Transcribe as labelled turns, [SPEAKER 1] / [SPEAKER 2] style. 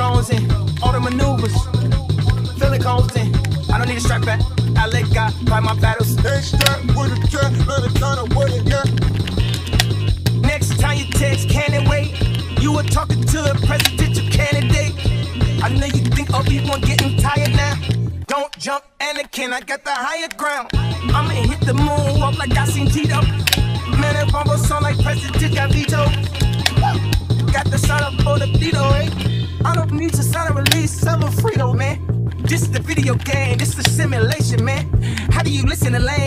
[SPEAKER 1] drones in. All the maneuvers. Feeling constant. I don't need a strap back. I let God fight my battles.
[SPEAKER 2] They strap with a cat, let it kind of what it got.
[SPEAKER 1] Next time you text, can it wait? You were talking to a presidential candidate. I know you think Obi-Wan getting tired now. Don't jump, Anakin, I got the higher ground. I'ma hit the moon walk like I seen Tito. Man, that rumble sound like President got veto. Got the sign up for the eh? I don't need to sign a release of a Frito, man. This is the video game, this is the simulation, man. How do you listen to lane?